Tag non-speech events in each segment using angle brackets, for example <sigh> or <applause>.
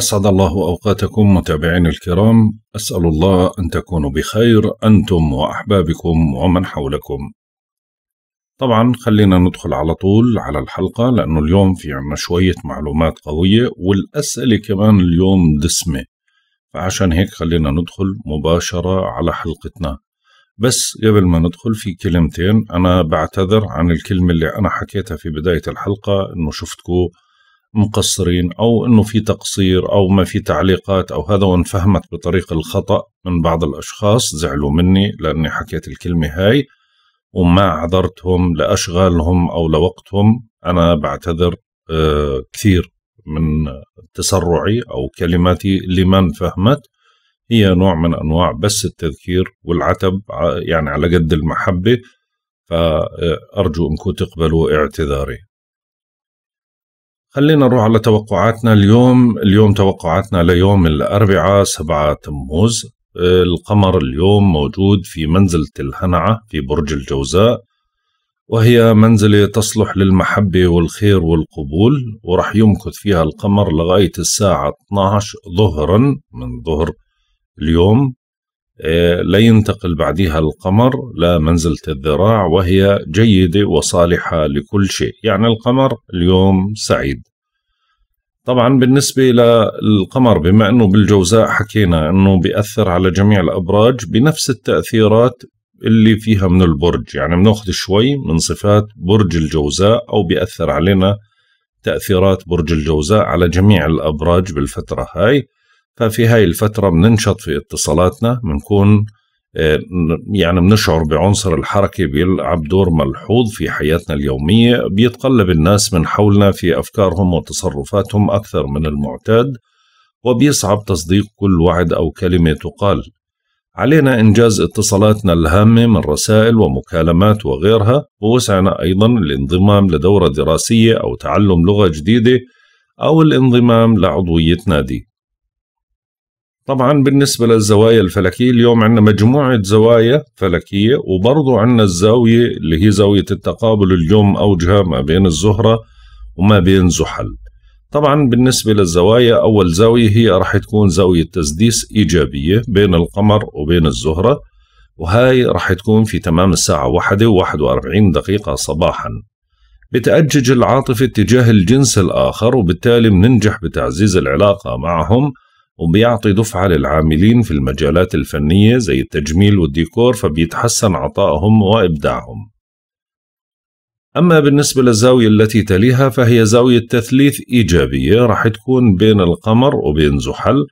أسعد الله أوقاتكم متابعين الكرام. أسأل الله أن تكونوا بخير أنتم وأحبابكم ومن حولكم. طبعا خلينا ندخل على طول على الحلقة لأنه اليوم في عنا شوية معلومات قوية والأسئلة كمان اليوم دسمة. فعشان هيك خلينا ندخل مباشرة على حلقتنا. بس قبل ما ندخل في كلمتين أنا بعتذر عن الكلمة اللي أنا حكيتها في بداية الحلقة إنه شفتكم مقصرين أو إنه في تقصير أو ما في تعليقات أو هذا وانفهمت بطريق الخطأ من بعض الأشخاص زعلوا مني لأني حكيت الكلمة هاي وما عذرتهم لأشغالهم أو لوقتهم. أنا بعتذر آه، كثير من تسرعي أو كلماتي اللي ما انفهمت. هي نوع من أنواع بس التذكير والعتب يعني على قد المحبة. فأرجو أنكم تقبلوا اعتذاري. خلينا نروح على توقعاتنا اليوم. اليوم توقعاتنا ليوم الأربعاء سبعة تموز. القمر اليوم موجود في منزلة الهنعة في برج الجوزاء وهي منزلة تصلح للمحبة والخير والقبول ورح يمكث فيها القمر لغاية الساعة 12 ظهرا من ظهر اليوم. آه، لا ينتقل بعدها القمر لمنزلة الذراع وهي جيدة وصالحة لكل شيء. يعني القمر اليوم سعيد. طبعا بالنسبة للقمر بما أنه بالجوزاء حكينا أنه بيأثر على جميع الأبراج بنفس التأثيرات اللي فيها من البرج. يعني بنأخذ شوي من صفات برج الجوزاء أو بيأثر علينا تأثيرات برج الجوزاء على جميع الأبراج بالفترة هاي. ففي هاي الفترة بننشط في اتصالاتنا بنكون آه، يعني بنشعر بعنصر الحركة بيلعب دور ملحوظ في حياتنا اليومية بيتقلب الناس من حولنا في أفكارهم وتصرفاتهم أكثر من المعتاد وبيصعب تصديق كل وعد أو كلمة تقال. علينا إنجاز اتصالاتنا الهامة من رسائل ومكالمات وغيرها ووسعنا أيضا الانضمام لدورة دراسية أو تعلم لغة جديدة أو الانضمام لعضوية نادي. طبعا بالنسبة للزوايا الفلكية اليوم عندنا مجموعة زوايا فلكية وبرضو عندنا الزاوية اللي هي زاوية التقابل اليوم أوجها ما بين الزهرة وما بين زحل. طبعا بالنسبة للزوايا أول زاوية هي راح تكون زاوية تسديس إيجابية بين القمر وبين الزهرة وهاي راح تكون في تمام الساعة واحدة وواحد وأربعين دقيقة صباحا. بتأجج العاطفة تجاه الجنس الآخر وبالتالي بننجح بتعزيز العلاقة معهم وبيعطي دفعة للعاملين في المجالات الفنية زي التجميل والديكور فبيتحسن عطائهم وإبداعهم. أما بالنسبة للزاوية التي تليها فهي زاوية تثليث إيجابية راح تكون بين القمر وبين زحل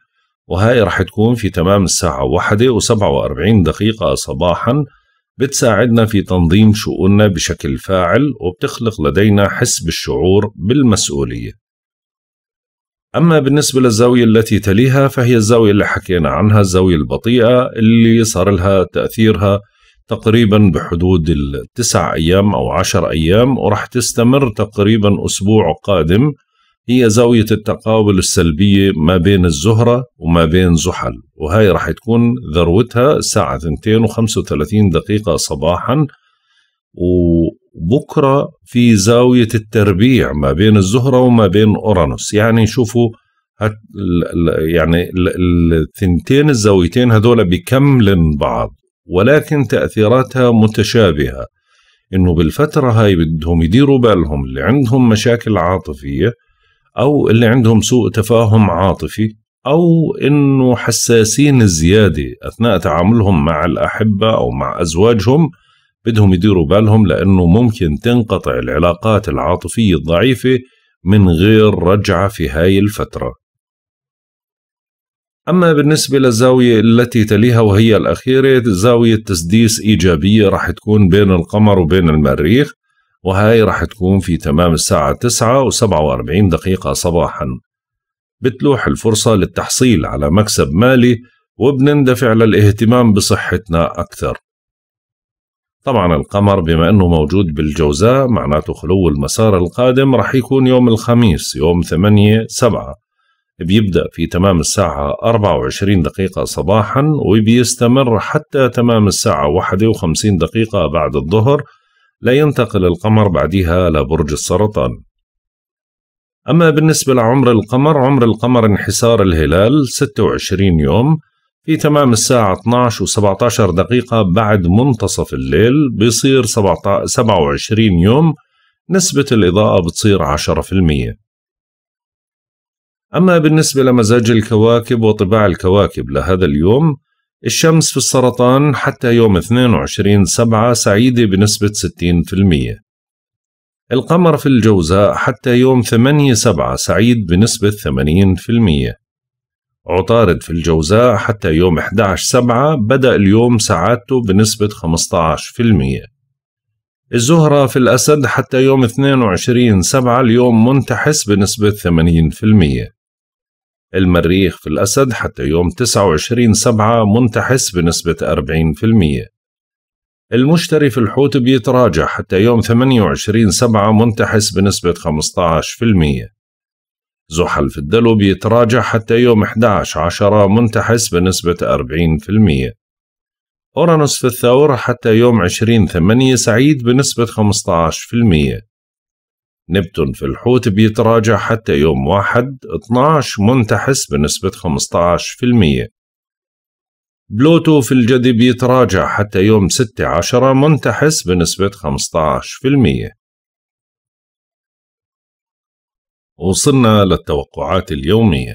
وهاي راح تكون في تمام الساعة واحدة وسبعة وأربعين دقيقة صباحا بتساعدنا في تنظيم شؤوننا بشكل فاعل وبتخلق لدينا حس بالشعور بالمسؤولية. أما بالنسبة للزاوية التي تليها فهي الزاوية اللي حكينا عنها الزاوية البطيئة اللي صار لها تأثيرها تقريبا بحدود التسع أيام أو عشر أيام وراح تستمر تقريبا أسبوع قادم. هي زاوية التقابل السلبية ما بين الزهرة وما بين زحل وهي راح تكون ذروتها الساعة 2 و35 دقيقة صباحا وبكرة في زاوية التربيع ما بين الزهرة وما بين أورانوس. يعني شوفوا يعني الثنتين الزاويتين هذول بيكملن بعض ولكن تأثيراتها متشابهة. إنه بالفترة هاي بدهم يديروا بالهم اللي عندهم مشاكل عاطفية أو اللي عندهم سوء تفاهم عاطفي أو إنه حساسين زيادة أثناء تعاملهم مع الأحبة أو مع أزواجهم بدهم يديروا بالهم لأنه ممكن تنقطع العلاقات العاطفية الضعيفة من غير رجعة في هاي الفترة. أما بالنسبة للزاوية التي تليها وهي الأخيرة زاوية تسديس إيجابية راح تكون بين القمر وبين المريخ وهاي راح تكون في تمام الساعة 9 و47 دقيقة صباحا. بتلوح الفرصة للتحصيل على مكسب مالي وبنندفع للاهتمام بصحتنا أكثر. طبعا القمر بما أنه موجود بالجوزاء معناته خلو المسار القادم رح يكون يوم الخميس يوم 8 7 بيبدأ في تمام الساعة 24 دقيقة صباحا وبيستمر حتى تمام الساعة 51 دقيقة بعد الظهر لا ينتقل القمر بعدها لبرج السرطان. أما بالنسبة لعمر القمر عمر القمر انحسار الهلال 26 يوم في تمام الساعة 12 و17 دقيقة بعد منتصف الليل بيصير 27 يوم نسبة الإضاءة بتصير 10% أما بالنسبة لمزاج الكواكب وطباع الكواكب لهذا اليوم الشمس في السرطان حتى يوم 22 سبعة سعيدة بنسبة 60% القمر في الجوزاء حتى يوم 8 سبعة سعيد بنسبة 80% عطارد في الجوزاء حتى يوم 11 سبعة بدأ اليوم سعادته بنسبة 15% الزهرة في الأسد حتى يوم 22 سبعة اليوم منتحس بنسبة 80% المريخ في الأسد حتى يوم 29 سبعة منتحس بنسبة 40% المشتري في الحوت بيتراجع حتى يوم 28 سبعة منتحس بنسبة 15% زحل في الدلو بيتراجع حتى يوم 11 عشرة منتحس بنسبة 40% أورانوس في الثور حتى يوم 20 ثمانية سعيد بنسبة 15% نبتون في الحوت بيتراجع حتى يوم 1 12 منتحس بنسبة 15% بلوتو في الجدي بيتراجع حتى يوم 16 منتحس بنسبة 15% وصلنا للتوقعات اليومية.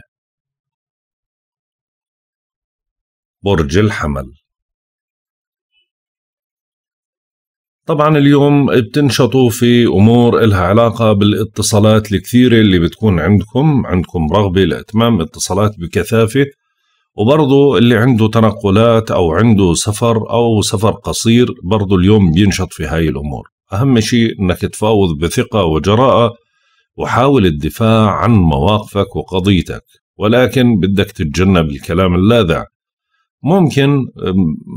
برج الحمل. طبعا اليوم بتنشطوا في أمور إلها علاقة بالاتصالات الكثيرة اللي بتكون عندكم عندكم رغبة لإتمام اتصالات بكثافة وبرضه اللي عنده تنقلات أو عنده سفر أو سفر قصير برضه اليوم بينشط في هاي الأمور. أهم شيء إنك تفاوض بثقة وجراءة وحاول الدفاع عن مواقفك وقضيتك ولكن بدك تتجنب الكلام اللاذع. ممكن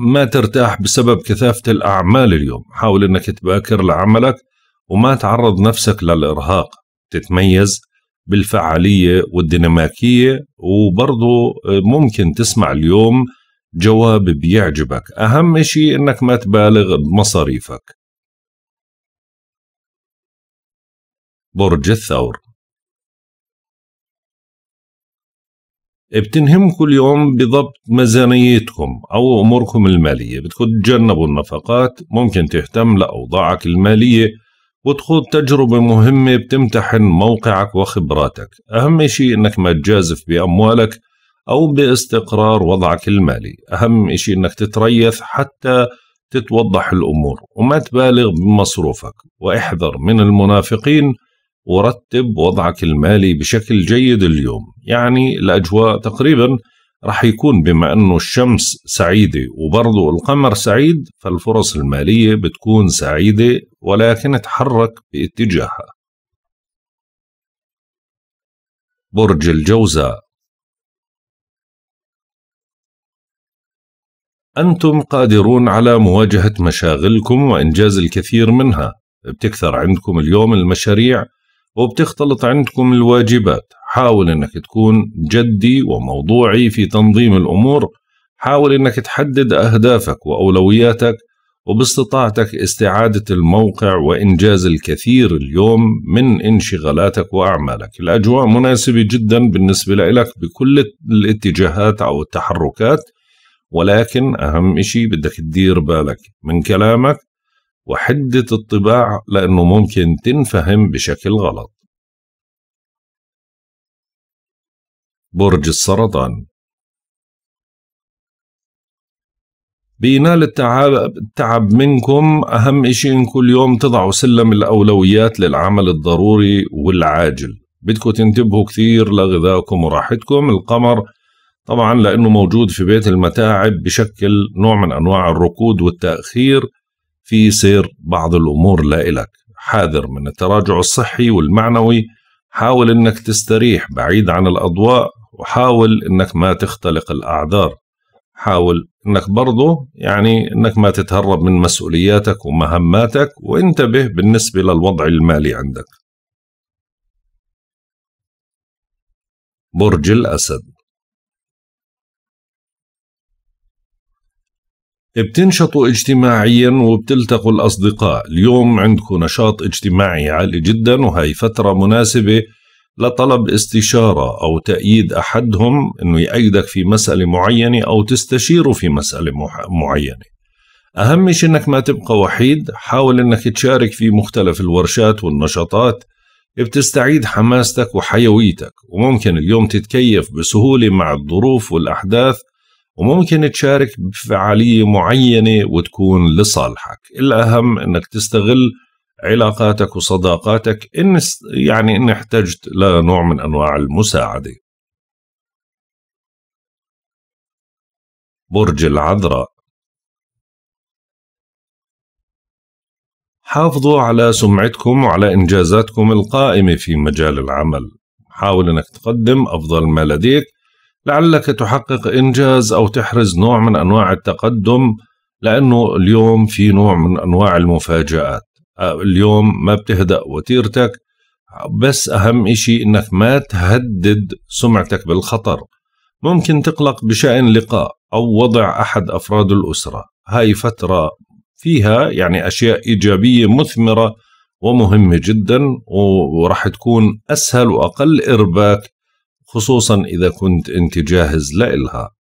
ما ترتاح بسبب كثافة الأعمال اليوم. حاول أنك تباكر لعملك وما تعرض نفسك للإرهاق. تتميز بالفعالية والديناميكية وبرضو ممكن تسمع اليوم جواب بيعجبك. أهم شيء أنك ما تبالغ بمصاريفك. برج الثور. بتنهم كل يوم بضبط ميزانيتكم أو أموركم المالية. بدكم تتجنبوا النفقات ممكن تهتم لأوضاعك المالية وتخوض تجربة مهمة بتمتحن موقعك وخبراتك. أهم شيء أنك ما تجازف بأموالك أو باستقرار وضعك المالي. أهم شيء أنك تتريث حتى تتوضح الأمور وما تبالغ بمصروفك. واحذر من المنافقين ورتب وضعك المالي بشكل جيد اليوم. يعني الأجواء تقريبا رح يكون بما أنه الشمس سعيدة وبرضو القمر سعيد فالفرص المالية بتكون سعيدة ولكن تحرك باتجاهها. برج الجوزاء. أنتم قادرون على مواجهة مشاغلكم وإنجاز الكثير منها. بتكثر عندكم اليوم المشاريع وبتختلط عندكم الواجبات. حاول إنك تكون جدي وموضوعي في تنظيم الأمور. حاول إنك تحدد أهدافك وأولوياتك وباستطاعتك استعادة الموقع وإنجاز الكثير اليوم من انشغالاتك وأعمالك. الأجواء مناسبة جدا بالنسبة لك بكل الاتجاهات أو التحركات ولكن أهم إشي بدك تدير بالك من كلامك وحدة الطباع لأنه ممكن تنفهم بشكل غلط. برج السرطان. بينال التعب, التعب منكم. أهم إشي كل يوم تضعوا سلم الأولويات للعمل الضروري والعاجل. بدكم تنتبهوا كثير لغذائكم وراحتكم. القمر طبعا لأنه موجود في بيت المتاعب بشكل نوع من أنواع الركود والتأخير. في سير بعض الأمور لإلك حاذر من التراجع الصحي والمعنوي. حاول أنك تستريح بعيد عن الأضواء وحاول أنك ما تختلق الأعذار. حاول أنك برضو يعني أنك ما تتهرب من مسؤولياتك ومهماتك وانتبه بالنسبة للوضع المالي عندك. برج الأسد. بتنشطوا اجتماعيا وبتلتقوا الأصدقاء. اليوم عندكم نشاط اجتماعي عالي جدا وهي فترة مناسبة لطلب استشارة أو تأييد أحدهم أنه يأيدك في مسألة معينة أو تستشيره في مسألة معينة. أهم شيء أنك ما تبقى وحيد حاول أنك تشارك في مختلف الورشات والنشاطات بتستعيد حماستك وحيويتك. وممكن اليوم تتكيف بسهولة مع الظروف والأحداث وممكن تشارك بفعالية معينة وتكون لصالحك. الأهم أنك تستغل علاقاتك وصداقاتك إن يعني إن احتجت لنوع من أنواع المساعدة. برج العذراء. حافظوا على سمعتكم وعلى إنجازاتكم القائمة في مجال العمل. حاول أنك تقدم أفضل ما لديك لعلك تحقق إنجاز أو تحرز نوع من أنواع التقدم لأنه اليوم في نوع من أنواع المفاجآت. اليوم ما بتهدأ وتيرتك بس أهم إشي إنك ما تهدد سمعتك بالخطر. ممكن تقلق بشأن لقاء أو وضع أحد أفراد الأسرة. هاي فترة فيها يعني أشياء إيجابية مثمرة ومهمة جدا ورح تكون أسهل وأقل إرباك خصوصا إذا كنت أنت جاهز لإلها.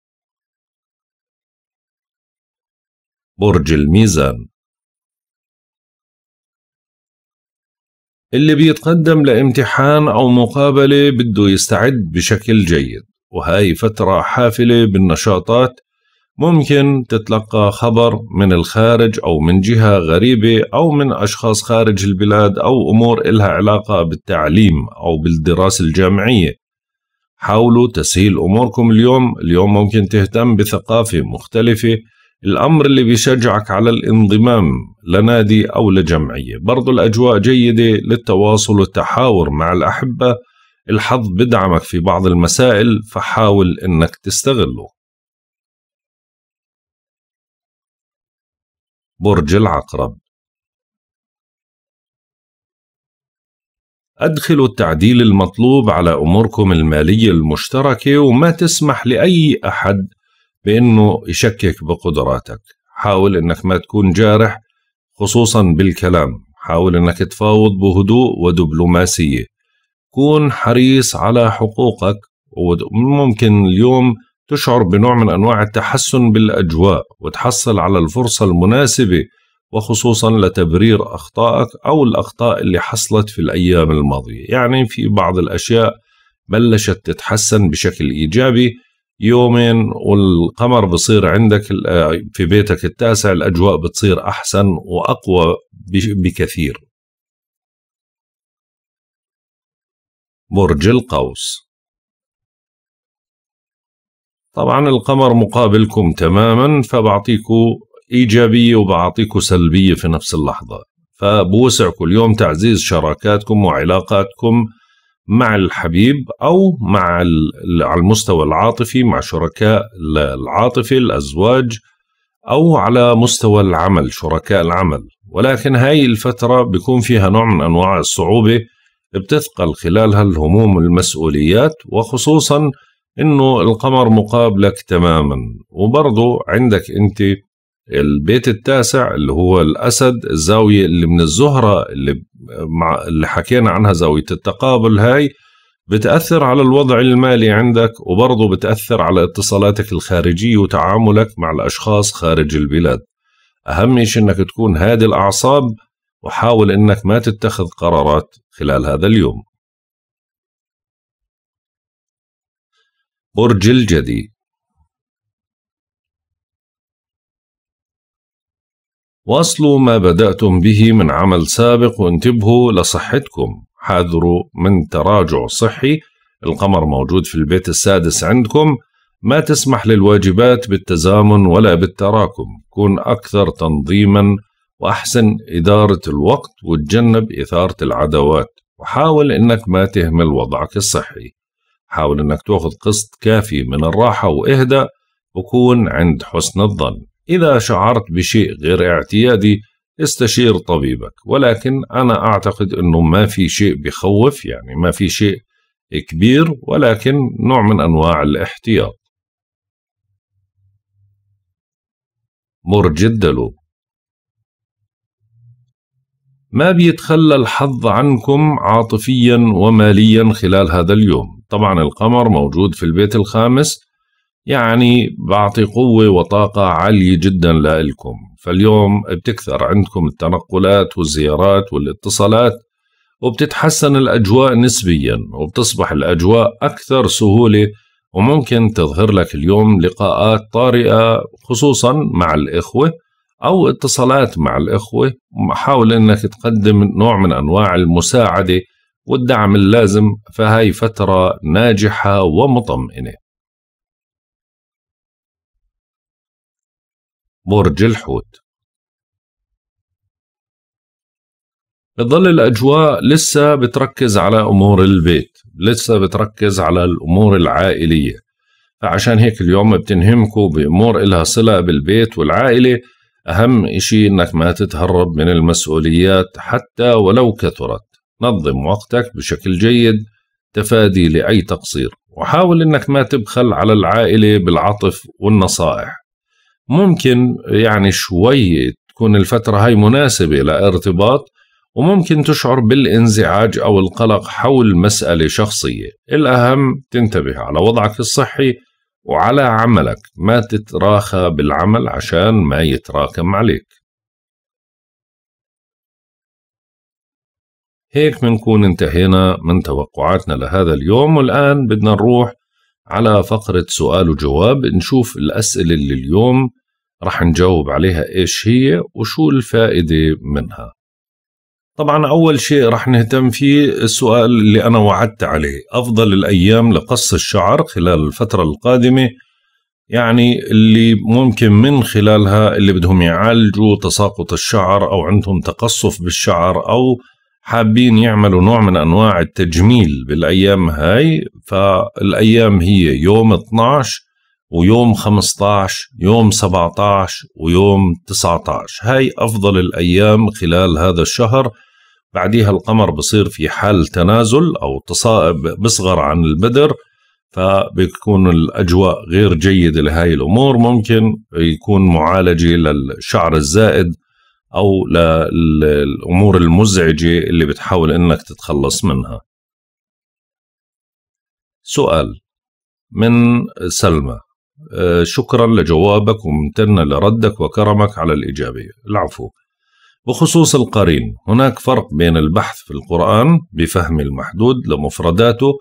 برج الميزان. اللي بيتقدم لامتحان أو مقابلة بده يستعد بشكل جيد وهاي فترة حافلة بالنشاطات ممكن تتلقى خبر من الخارج أو من جهة غريبة أو من أشخاص خارج البلاد أو أمور إلها علاقة بالتعليم أو بالدراسة الجامعية. حاولوا تسهيل أموركم اليوم. اليوم ممكن تهتم بثقافة مختلفة. الأمر اللي بيشجعك على الانضمام لنادي أو لجمعية. برضو الأجواء جيدة للتواصل والتحاور مع الأحبة. الحظ بدعمك في بعض المسائل فحاول أنك تستغله. برج العقرب. أدخلوا التعديل المطلوب على أموركم المالية المشتركة وما تسمح لأي أحد بأنه يشكك بقدراتك. حاول أنك ما تكون جارح خصوصا بالكلام. حاول أنك تفاوض بهدوء ودبلوماسية. كون حريص على حقوقك وممكن اليوم تشعر بنوع من أنواع التحسن بالأجواء وتحصل على الفرصة المناسبة وخصوصا لتبرير أخطائك أو الأخطاء اللي حصلت في الأيام الماضية. يعني في بعض الأشياء بلشت تتحسن بشكل إيجابي. يومين والقمر بصير عندك في بيتك التاسع الأجواء بتصير أحسن وأقوى بكثير. برج القوس. طبعا القمر مقابلكم تماما فبعطيكم إيجابية وبعطيكم سلبية في نفس اللحظة. فبوسعكم اليوم تعزيز شراكاتكم وعلاقاتكم مع الحبيب أو مع على المستوى العاطفي مع شركاء العاطفة الأزواج أو على مستوى العمل شركاء العمل. ولكن هاي الفترة بيكون فيها نوع من أنواع الصعوبة بتثقل خلالها الهموم والمسؤوليات وخصوصا إنه القمر مقابلك تماما. وبرضه عندك أنت البيت التاسع اللي هو الأسد الزاوية اللي من الزهرة اللي مع اللي حكينا عنها زاوية التقابل هاي بتأثر على الوضع المالي عندك وبرضه بتأثر على اتصالاتك الخارجية وتعاملك مع الأشخاص خارج البلاد. أهم شيء إنك تكون هادي الأعصاب وحاول إنك ما تتخذ قرارات خلال هذا اليوم. برج الجدي. واصلوا ما بدأتم به من عمل سابق وانتبهوا لصحتكم. حاذروا من تراجع صحي. القمر موجود في البيت السادس عندكم. ما تسمح للواجبات بالتزامن ولا بالتراكم. كن أكثر تنظيما وأحسن إدارة الوقت وتجنب إثارة العدوات وحاول إنك ما تهمل وضعك الصحي. حاول إنك تأخذ قسط كافي من الراحة وإهدأ. وكون عند حسن الظن. إذا شعرت بشيء غير اعتيادي استشير طبيبك. ولكن أنا أعتقد أنه ما في شيء بخوف يعني ما في شيء كبير ولكن نوع من أنواع الاحتياط. برج الدلو ما بيتخلى الحظ عنكم عاطفيا وماليا خلال هذا اليوم؟ طبعا القمر موجود في البيت الخامس يعني بعطي قوة وطاقة عالية جدا لإلكم. فاليوم بتكثر عندكم التنقلات والزيارات والاتصالات وبتتحسن الأجواء نسبيا وبتصبح الأجواء أكثر سهولة وممكن تظهر لك اليوم لقاءات طارئة خصوصا مع الإخوة أو اتصالات مع الإخوة. حاول أنك تقدم نوع من أنواع المساعدة والدعم اللازم فهاي فترة ناجحة ومطمئنة. برج الحوت. بتظل الأجواء لسه بتركز على أمور البيت لسه بتركز على الأمور العائلية. فعشان هيك اليوم بتنهمكوا بأمور إلها صلة بالبيت والعائلة. أهم إشي إنك ما تتهرب من المسؤوليات حتى ولو كثرت. نظم وقتك بشكل جيد تفادي لأي تقصير. وحاول إنك ما تبخل على العائلة بالعطف والنصائح. ممكن يعني شوي تكون الفترة هاي مناسبة لارتباط وممكن تشعر بالانزعاج أو القلق حول مسألة شخصية. الأهم تنتبه على وضعك الصحي وعلى عملك. ما تتراخى بالعمل عشان ما يتراكم عليك. هيك بنكون انتهينا من توقعاتنا لهذا اليوم والآن بدنا نروح على فقرة سؤال وجواب. نشوف الأسئلة اللي اليوم رح نجاوب عليها إيش هي وشو الفائدة منها. طبعا أول شيء رح نهتم فيه السؤال اللي أنا وعدت عليه. أفضل الأيام لقص الشعر خلال الفترة القادمة يعني اللي ممكن من خلالها اللي بدهم يعالجوا تساقط الشعر أو عندهم تقصف بالشعر أو حابين يعملوا نوع من أنواع التجميل بالأيام هاي. فالأيام هي يوم 12 ويوم 15 يوم 17 ويوم 19 هاي أفضل الأيام خلال هذا الشهر. بعديها القمر بصير في حال تنازل أو تصائب بصغر عن البدر فبيكون الأجواء غير جيدة لهاي الأمور. ممكن يكون معالجة للشعر الزائد أو للأمور المزعجة اللي بتحاول إنك تتخلص منها. سؤال من سلمى. شكرا لجوابك وممتنة لردك وكرمك على الإجابة العفو. بخصوص القرين هناك فرق بين البحث في القرآن بفهم المحدود لمفرداته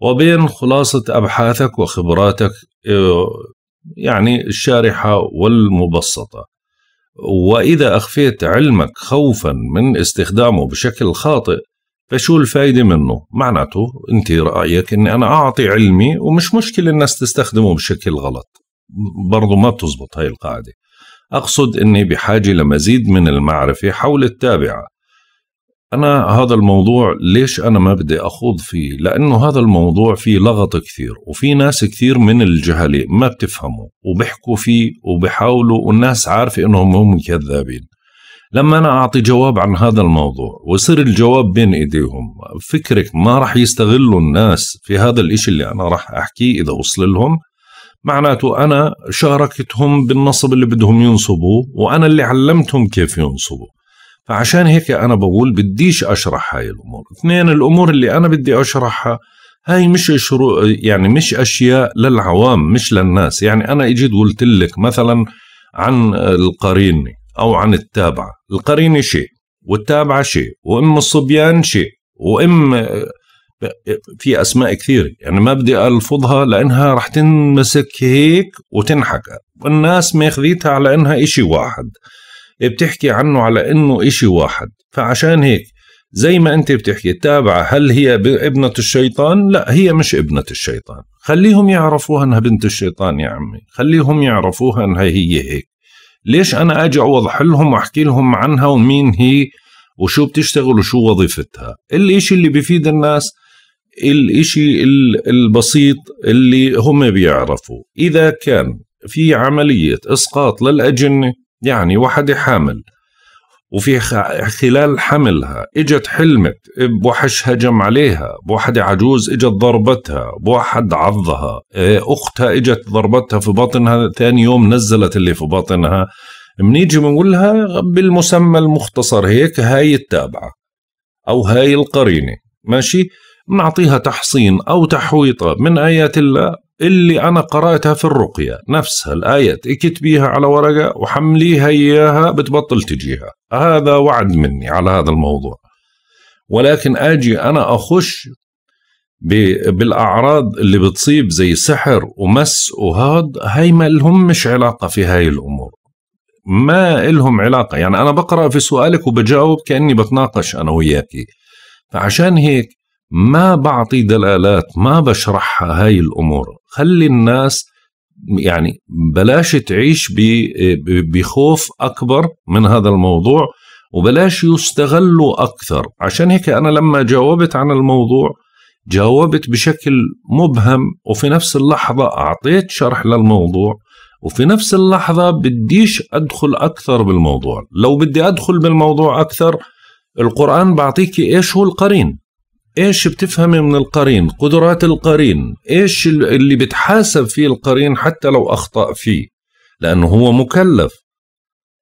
وبين خلاصة أبحاثك وخبراتك آه، يعني الشارحة والمبسطة. وإذا أخفيت علمك خوفا من استخدامه بشكل خاطئ فشو الفايدة منه؟ معناته أنت رأيك أني أنا أعطي علمي ومش مشكلة الناس تستخدمه بشكل غلط. برضو ما بتزبط هاي القاعدة. أقصد أني بحاجة لمزيد من المعرفة حول التابعة. أنا هذا الموضوع ليش أنا ما بدي أخوض فيه؟ لأنه هذا الموضوع فيه لغط كثير وفي ناس كثير من الجهلة ما بتفهموا وبيحكوا فيه وبيحاولوا والناس عارفة أنهم هم كذابين. لما أنا أعطي جواب عن هذا الموضوع ويصير الجواب بين إيديهم فكرك ما راح يستغلوا الناس في هذا الإشي اللي أنا راح أحكيه إذا وصل لهم. معناته أنا شاركتهم بالنصب اللي بدهم ينصبوه وأنا اللي علمتهم كيف ينصبوا. فعشان هيك أنا بقول بديش أشرح هاي الأمور. اثنين الأمور اللي أنا بدي أشرحها هاي مش شروع يعني مش أشياء للعوام مش للناس. يعني أنا إجيت قلت لك مثلا عن القرينة أو عن التابعة القرينة شيء والتابعة شيء وإم الصبيان شيء وإم في أسماء كثيرة. يعني ما بدي ألفظها لإنها رح تنمسك هيك وتنحكى والناس ماخذيتها على إنها إشي واحد. بتحكي عنه على إنه إشي واحد. فعشان هيك زي ما أنت بتحكي تابعة هل هي ابنة الشيطان؟ لا هي مش ابنة الشيطان. خليهم يعرفوها إنها بنت الشيطان يا عمي. خليهم يعرفوها إنها هي هيك. ليش أنا أجي أوضح لهم وأحكي لهم عنها ومين هي وشو بتشتغل وشو وظيفتها؟ الإشي اللي بيفيد الناس الإشي البسيط اللي هم بيعرفوا إذا كان في عملية إسقاط للأجنة يعني وحدة حامل وفي خلال حملها إجت حلمت بوحش هجم عليها بوحدة عجوز إجت ضربتها بوحد عضها. أختها إجت ضربتها في بطنها ثاني يوم نزلت اللي في بطنها. بنيجي بنقولها بالمسمى المختصر هيك هاي التابعة أو هاي القرينة. ماشي؟ بنعطيها تحصين أو تحويطة من آيات الله. اللي أنا قرأتها في الرقية نفسها الآيات اكتبيها على ورقة وحمليها إياها بتبطل تجيها. هذا وعد مني على هذا الموضوع. ولكن أجي أنا أخش بالأعراض اللي بتصيب زي سحر ومس وهاد هاي ما لهم مش علاقة في هاي الأمور. ما لهم علاقة. يعني أنا بقرأ في سؤالك وبجاوب كأني بتناقش أنا وياكي. فعشان هيك ما بعطي دلالات ما بشرحها هاي الأمور؟ خلي الناس يعني بلاش تعيش بخوف أكبر من هذا الموضوع وبلاش يستغلوا أكثر. عشان هيك أنا لما جاوبت عن الموضوع جاوبت بشكل مبهم وفي نفس اللحظة أعطيت شرح للموضوع وفي نفس اللحظة بديش أدخل أكثر بالموضوع. لو بدي أدخل بالموضوع أكثر القرآن بعطيك إيش هو القرين؟ إيش بتفهمي من القرين؟ قدرات القرين. إيش اللي بتحاسب فيه القرين حتى لو أخطأ فيه؟ لأنه هو مكلف.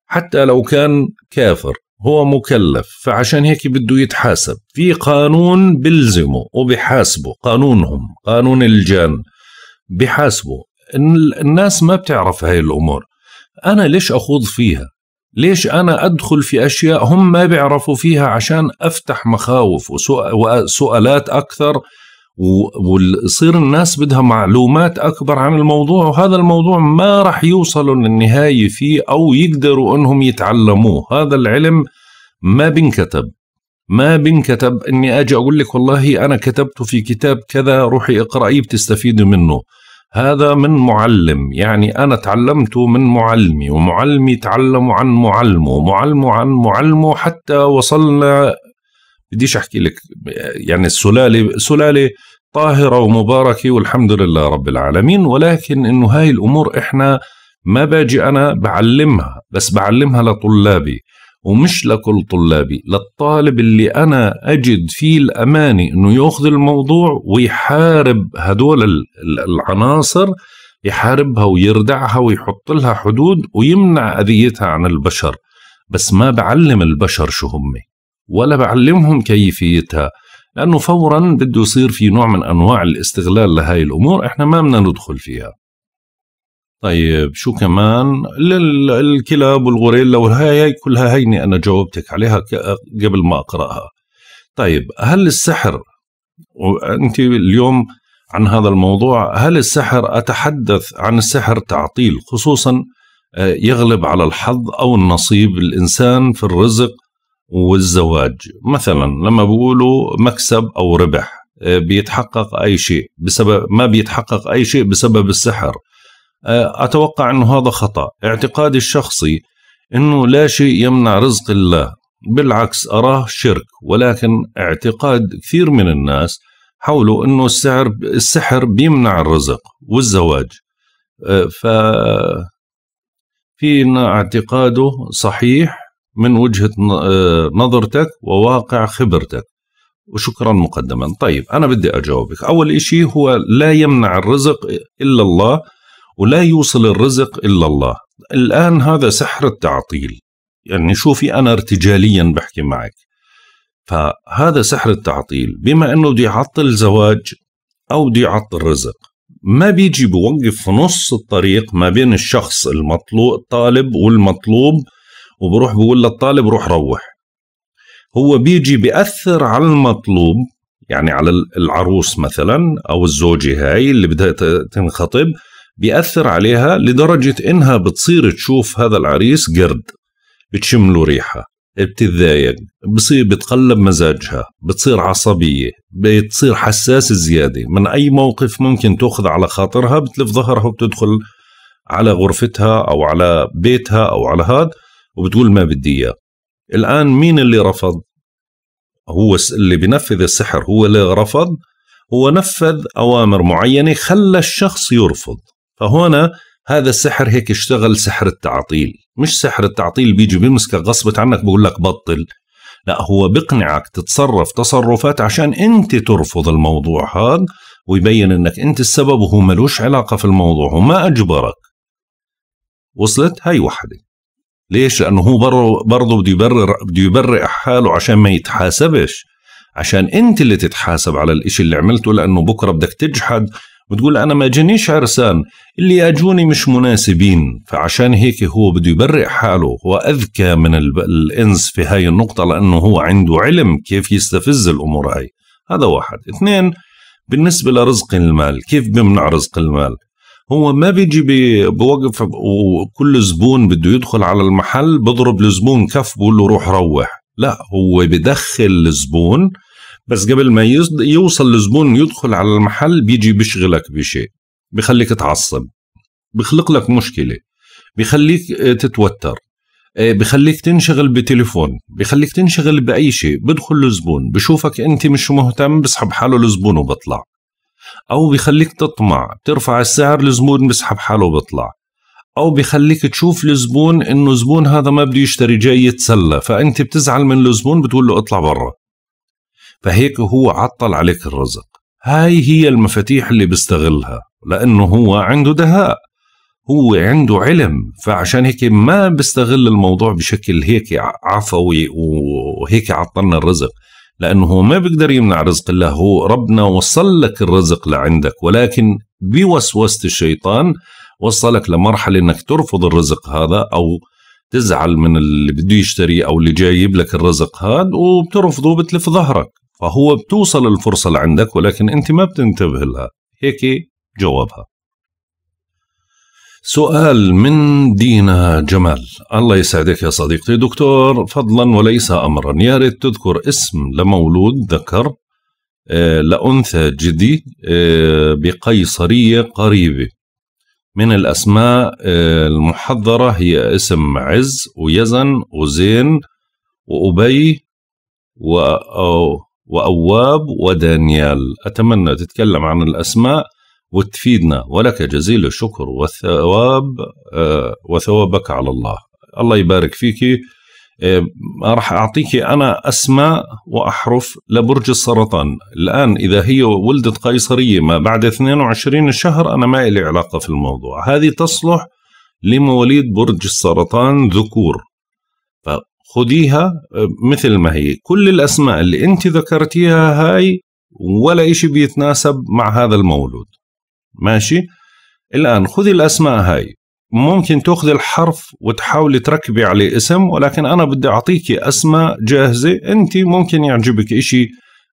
حتى لو كان كافر هو مكلف. فعشان هيك بده يتحاسب. في قانون بلزمه وبحاسبه قانونهم قانون الجان. بحاسبه الناس ما بتعرف هاي الأمور. أنا ليش أخوض فيها؟ ليش أنا أدخل في أشياء هم ما بيعرفوا فيها عشان أفتح مخاوف وسؤالات أكثر ويصير الناس بدها معلومات أكبر عن الموضوع وهذا الموضوع ما رح يوصلوا للنهاية فيه أو يقدروا أنهم يتعلموه. هذا العلم ما بنكتب ما بنكتب أني أجي أقول لك والله أنا كتبته في كتاب كذا روحي اقرأيه بتستفيدي منه. هذا من معلم يعني أنا تعلمته من معلمي ومعلمي تعلموا عن معلمه ومعلمه عن معلمه حتى وصلنا بديش أحكي لك يعني السلالة سلالة طاهرة ومباركة والحمد لله رب العالمين ولكن إنه هاي الأمور إحنا ما باجي أنا بعلمها بس بعلمها لطلابي. ومش لكل طلابي للطالب اللي أنا أجد فيه الأمانة أنه يأخذ الموضوع ويحارب هدول العناصر يحاربها ويردعها ويحط لها حدود ويمنع أذيتها عن البشر. بس ما بعلم البشر شو هم ولا بعلمهم كيفيتها لأنه فورا بده يصير في نوع من أنواع الاستغلال لهاي الأمور إحنا ما بدنا ندخل فيها. طيب شو كمان؟ الكلاب والغوريلا وهاي كلها هيني أنا جاوبتك عليها قبل ما أقرأها. طيب هل السحر وأنت اليوم عن هذا الموضوع هل السحر أتحدث عن السحر تعطيل خصوصا آه، يغلب على الحظ أو النصيب الإنسان في الرزق والزواج؟ مثلا لما بيقولوا مكسب أو ربح آه، بيتحقق أي شيء بسبب ما بيتحقق أي شيء بسبب السحر. آه، أتوقع أنه هذا خطأ. اعتقادي الشخصي أنه لا شيء يمنع رزق الله. بالعكس أراه شرك. ولكن اعتقاد كثير من الناس حولوا أنه السحر, السحر بيمنع الرزق والزواج. آه، ف في اعتقاده صحيح من وجهة آه، نظرتك وواقع خبرتك. وشكرا مقدما. طيب أنا بدي أجاوبك. أول إشي هو لا يمنع الرزق إلا الله. ولا يوصل الرزق إلا الله. الآن هذا سحر التعطيل. يعني شوفي أنا ارتجاليا بحكي معك. فهذا سحر التعطيل بما أنه بده يعطل زواج أو بده يعطل رزق ما بيجي بوقف في نص الطريق ما بين الشخص المطلوب الطالب والمطلوب وبروح بقول للطالب روح روح. هو بيجي بيأثر على المطلوب يعني على العروس مثلا أو الزوجة هاي اللي بدها تنخطب بيأثر عليها لدرجة إنها بتصير تشوف هذا العريس قرد بتشم له ريحة بتتضايق بصير بتقلب مزاجها بتصير عصبية بتصير حساسة زيادة. من أي موقف ممكن تأخذ على خاطرها بتلف ظهرها وبتدخل على غرفتها أو على بيتها أو على هذا وبتقول ما بدي إياه. الآن مين اللي رفض؟ هو اللي بينفذ السحر هو اللي رفض. هو نفذ أوامر معينة خلى الشخص يرفض. فهنا هذا السحر هيك اشتغل سحر التعطيل مش سحر التعطيل بيجي بيمسكك غصبة عنك بقول لك بطل لا هو بقنعك تتصرف تصرفات عشان انت ترفض الموضوع هذا ويبين انك انت السبب وهو ملوش علاقة في الموضوع وما أجبرك. وصلت؟ هاي وحدة. ليش؟ لأنه هو برضه بده يبرر بده يبرئ حاله عشان ما يتحاسبش عشان انت اللي تتحاسب على الإشي اللي عملته لأنه بكرة بدك تجحد وتقول أنا ما جانيش عرسان اللي اجوني مش مناسبين فعشان هيك هو بده يبرئ حاله هو أذكى من الإنس في هاي النقطة لأنه هو عنده علم كيف يستفز الأمور هاي. هذا واحد. اثنين بالنسبة لرزق المال كيف بمنع رزق المال؟ هو ما بيجي بوقف وكل زبون بده يدخل على المحل بضرب الزبون كف بقول له روح روح. لا هو بدخل الزبون بس قبل ما يوصل الزبون يدخل على المحل بيجي بيشغلك بشيء بخليك تعصب بخلق لك مشكلة بخليك آه، تتوتر آه، بخليك تنشغل بتليفون بخليك تنشغل بأي شيء بدخل الزبون بشوفك أنت مش مهتم بسحب حاله الزبون وبطلع. أو بخليك تطمع ترفع السعر الزبون بسحب حاله وبطلع. أو بخليك تشوف الزبون إنه زبون هذا ما بده يشتري جاي يتسلى فأنت بتزعل من الزبون بتقول له اطلع برا. فهيك هو عطل عليك الرزق. هاي هي المفاتيح اللي بيستغلها لأنه هو عنده دهاء. هو عنده علم فعشان هيك ما بيستغل الموضوع بشكل هيك عفوي وهيك عطلنا الرزق. لأنه هو ما بيقدر يمنع رزق الله هو ربنا وصل لك الرزق لعندك ولكن بوسوسة الشيطان وصلك لمرحلة إنك ترفض الرزق هذا أو تزعل من اللي بده يشتري أو اللي جايب لك الرزق هذا وبترفضه وبتلف ظهرك. فهو بتوصل الفرصة لعندك ولكن أنت ما بتنتبه لها. هيك جوابها. سؤال من دينا جمال. الله يسعدك يا صديقتي. دكتور فضلا وليس أمرا. يا ريت تذكر اسم لمولود ذكر آه، لأنثى جدي آه، بقيصرية قريبة. من الأسماء آه، المحضرة هي اسم عز ويزن وزين وأبي وأواب ودانيال. أتمنى تتكلم عن الأسماء وتفيدنا. ولك جزيل الشكر والثواب آه، وثوابك على الله. الله يبارك فيك. آه، راح أعطيك أنا أسماء وأحرف لبرج السرطان. الآن إذا هي ولدت قيصرية ما بعد 22 شهر أنا ما لي علاقة في الموضوع. هذه تصلح لمواليد برج السرطان ذكور. خديها آه، مثل ما هي. كل الأسماء اللي أنت ذكرتيها هاي ولا إشي بيتناسب مع هذا المولود. ماشي؟ الآن خذي الأسماء هاي. ممكن تأخذي الحرف وتحاولي تركبي عليه اسم ولكن أنا بدي أعطيكي أسماء جاهزة أنت ممكن يعجبك إشي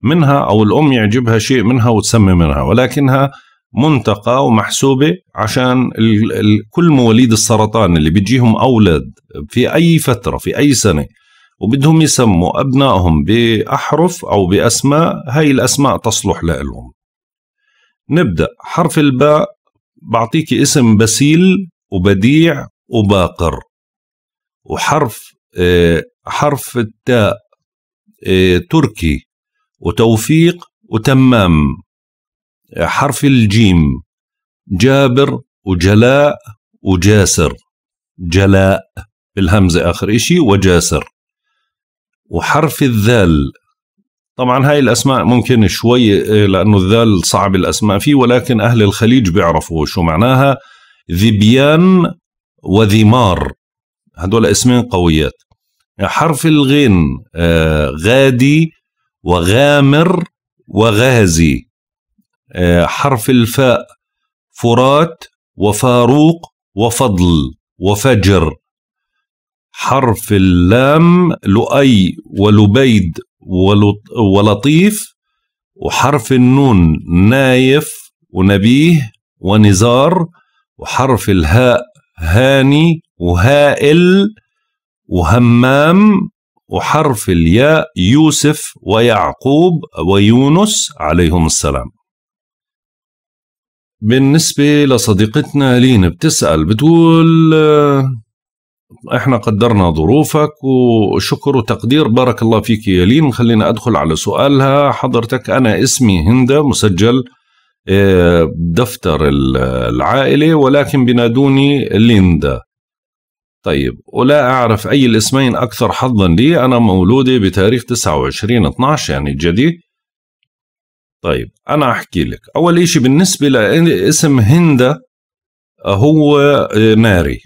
منها أو الأم يعجبها شيء منها وتسمي منها ولكنها منتقى ومحسوبة عشان ال ال كل مواليد السرطان اللي بيجيهم أولاد في أي فترة في أي سنة وبدهم يسموا أبنائهم بأحرف أو بأسماء هاي الأسماء تصلح لهم نبدأ حرف الباء بعطيك اسم بسيل وبديع وباقر وحرف آه، حرف التاء آه، تركي وتوفيق وتمام. حرف الجيم. جابر وجلاء وجاسر. جلاء بالهمزة آخر إشي وجاسر. وحرف الذال. طبعا هاي الأسماء ممكن شوي لأنه الذال صعب الأسماء فيه ولكن أهل الخليج بيعرفوا شو معناها. ذبيان وذمار. هدول اسمين قويات. حرف الغين آه، غادي وغامر وغازي. حرف الفاء فرات وفاروق وفضل وفجر. حرف اللام لؤي ولبيد ولطيف. وحرف النون نايف ونبيه ونزار. وحرف الهاء هاني وهائل وهمام. وحرف الياء يوسف ويعقوب ويونس عليهم السلام. بالنسبة لصديقتنا لين بتسأل بتقول آه، إحنا قدرنا ظروفك وشكر وتقدير بارك الله فيك يا لين. خلينا أدخل على سؤالها. حضرتك أنا اسمي هند مسجل آه، دفتر العائلة ولكن بنادوني ليندا طيب ولا أعرف أي الاسمين أكثر حظا لي. أنا مولودة بتاريخ 29 12 يعني جديد طيب أنا أحكي لك. أول إشي بالنسبة لإسم هندا هو ناري.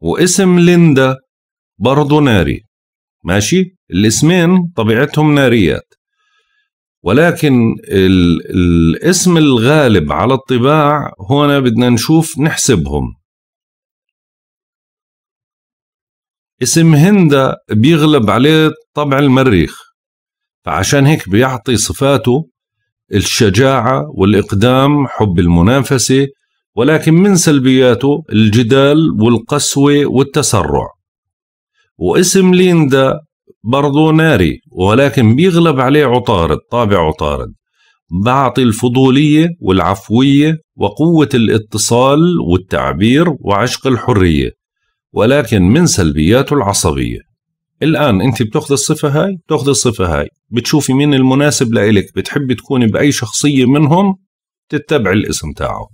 وإسم ليندا برضه ناري. ماشي؟ الاسمين طبيعتهم ناريات. ولكن الاسم الغالب على الطباع هنا بدنا نشوف نحسبهم. اسم هند بيغلب عليه طبع المريخ. فعشان هيك بيعطي صفاته الشجاعة والإقدام حب المنافسة ولكن من سلبياته الجدال والقسوة والتسرع. واسم ليندا برضو ناري ولكن بيغلب عليه عطارد طابع عطارد. بعطي الفضولية والعفوية وقوة الاتصال والتعبير وعشق الحرية ولكن من سلبياته العصبية. الآن أنت بتأخذ الصفة هاي؟ بتأخذ الصفة هاي. بتشوفي مين المناسب لإلك. بتحبي تكوني بأي شخصية منهم تتبع الاسم تاعه.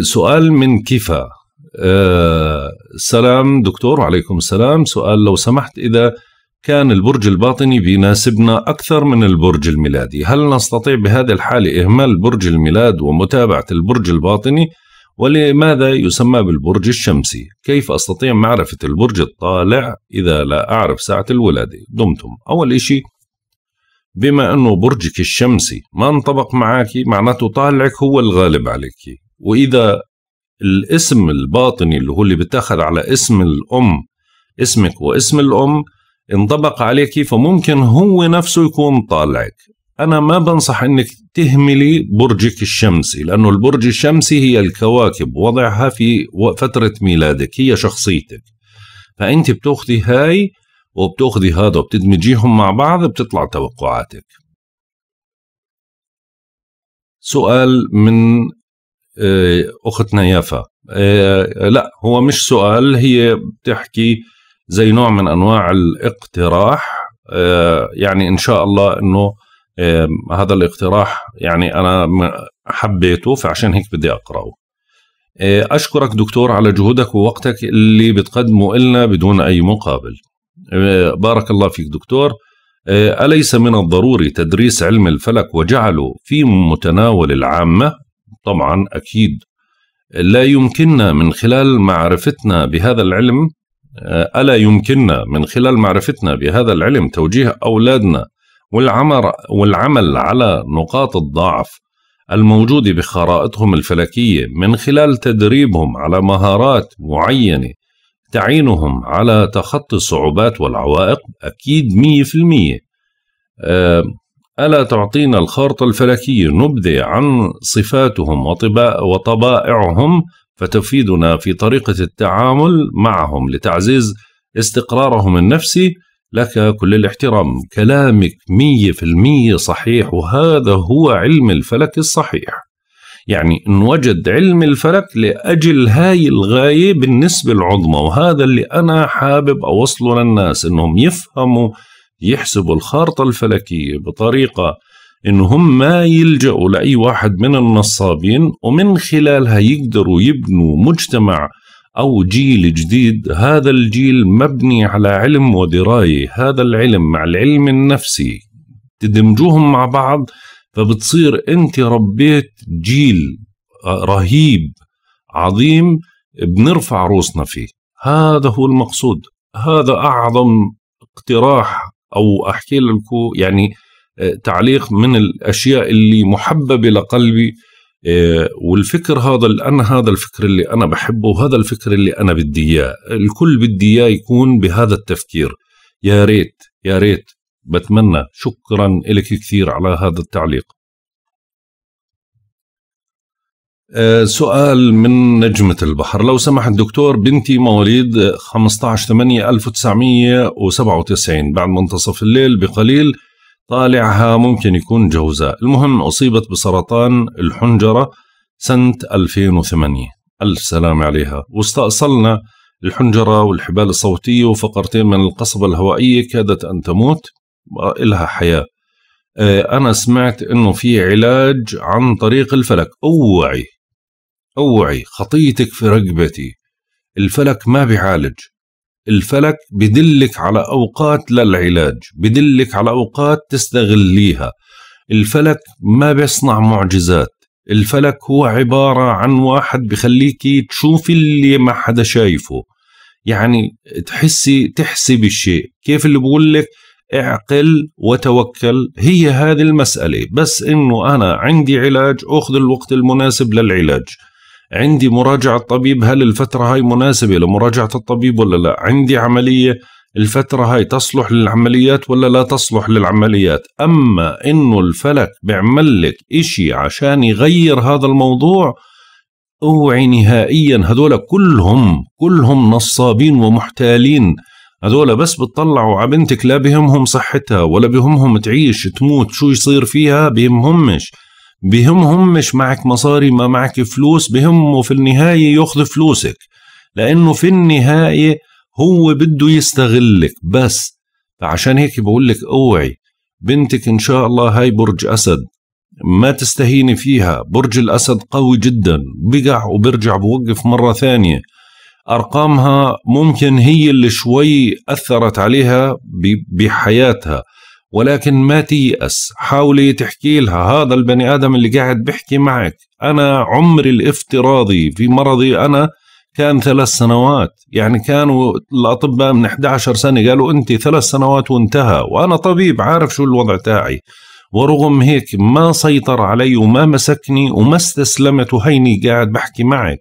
سؤال من كيفا. أه سلام دكتور وعليكم السلام. سؤال لو سمحت إذا كان البرج الباطني بيناسبنا أكثر من البرج الميلادي هل نستطيع بهذه الحالة إهمال برج الميلاد ومتابعة البرج الباطني؟ ولماذا يسمى بالبرج الشمسي؟ كيف أستطيع معرفة البرج الطالع إذا لا أعرف ساعة الولادة؟ دمتم. أول إشي بما أنه برجك الشمسي ما انطبق معك معناته طالعك هو الغالب عليك. وإذا الاسم الباطني اللي هو اللي بتاخذ على اسم الأم اسمك واسم الأم انطبق عليك فممكن هو نفسه يكون طالعك. أنا ما بنصح أنك تهملي برجك الشمسي لأنه البرج الشمسي هي الكواكب وضعها في فترة ميلادك هي شخصيتك. فأنت بتأخذي هاي وبتأخذي هذا وبتدمجيهم مع بعض بتطلع توقعاتك. سؤال من آه، أختنا يافا. آه، لا هو مش سؤال هي بتحكي زي نوع من أنواع الاقتراح. آه، يعني إن شاء الله أنه هذا الاقتراح يعني أنا حبيته فعشان هيك بدي أقرأه. أشكرك دكتور على جهودك ووقتك اللي بتقدمه إلنا بدون أي مقابل. بارك الله فيك دكتور. أليس من الضروري تدريس علم الفلك وجعله في متناول العامة؟ طبعا أكيد. لا يمكننا من خلال معرفتنا بهذا العلم ألا يمكننا من خلال معرفتنا بهذا العلم توجيه أولادنا والعمل, والعمل على نقاط الضعف الموجودة بخرائطهم الفلكية من خلال تدريبهم على مهارات معينة تعينهم على تخطي الصعوبات والعوائق أكيد مية في المية. ألا تعطينا الخارطة الفلكية نبذة عن صفاتهم وطبائعهم فتفيدنا في طريقة التعامل معهم لتعزيز استقرارهم النفسي لك كل الاحترام. كلامك مية في المية صحيح وهذا هو علم الفلك الصحيح. يعني انوجد علم الفلك لأجل هاي الغاية بالنسبة العظمى وهذا اللي أنا حابب أوصله للناس إنهم يفهموا يحسبوا الخارطة الفلكية بطريقة إنهم ما يلجأوا لأي واحد من النصابين ومن خلالها يقدروا يبنوا مجتمع أو جيل جديد هذا الجيل مبني على علم ودراية هذا العلم مع العلم النفسي. تدمجوهم مع بعض فبتصير أنت ربيت جيل رهيب عظيم بنرفع روسنا فيه. هذا هو المقصود. هذا أعظم اقتراح أو أحكي لكم يعني آه، تعليق من الأشياء اللي محببة لقلبي. والفكر هذا أنا هذا الفكر اللي أنا بحبه وهذا الفكر اللي أنا بدي إياه. الكل بدي إياه يكون بهذا التفكير. يا ريت يا ريت. بتمنى. شكرا لك كثير على هذا التعليق. آه، سؤال من نجمة البحر. لو سمح الدكتور بنتي مواليد 15 8 1997 بعد منتصف الليل بقليل طالعها ممكن يكون جوزاء. المهم أصيبت بسرطان الحنجرة سنة 2008 ألف سلام عليها. واستأصلنا الحنجرة والحبال الصوتية وفقرتين من القصبة الهوائية كادت أن تموت إلها حياة. آه، أنا سمعت إنه في علاج عن طريق الفلك. أوعي أوعي خطيتك في رقبتي. الفلك ما بيعالج. الفلك بدلك على أوقات للعلاج بدلك على أوقات تستغليها. الفلك ما بيصنع معجزات الفلك هو عبارة عن واحد بخليكي تشوفي اللي ما حدا شايفه. يعني تحسي تحسي بالشيء. كيف اللي بقول لك؟ اعقل وتوكل. هي هذه المسألة. بس إنه أنا عندي علاج أخذ الوقت المناسب للعلاج. عندي مراجعة طبيب هل الفترة هاي مناسبة لمراجعة الطبيب ولا لا؟ عندي عملية الفترة هاي تصلح للعمليات ولا لا تصلح للعمليات؟ أما إنه الفلك بيعمل لك إشي عشان يغير هذا الموضوع اوعي نهائيا هذول كلهم كلهم نصابين ومحتالين. هذول بس بتطلعوا على بنتك لا بهمهم صحتها ولا بهمهم تعيش تموت شو يصير فيها؟ بهمهمش. بهمهمش معك مصاري ما معك فلوس بهمه في النهاية يأخذ فلوسك. لأنه في النهاية هو بده يستغلك بس. فعشان هيك بقول لك أوعي. بنتك إن شاء الله هاي برج أسد. ما تستهيني فيها. برج الأسد قوي جدا. بقع وبرجع بوقف مرة ثانية. أرقامها ممكن هي اللي شوي أثرت عليها بحياتها. ولكن ما تيأس حاولي تحكي لها هذا البني آدم اللي قاعد بحكي معك. أنا عمري الافتراضي في مرضي أنا كان ثلاث سنوات. يعني كانوا الأطباء من 11 سنة قالوا أنت ثلاث سنوات وانتهى وأنا طبيب عارف شو الوضع تاعي. ورغم هيك ما سيطر علي وما مسكني وما استسلمت وهيني قاعد بحكي معك.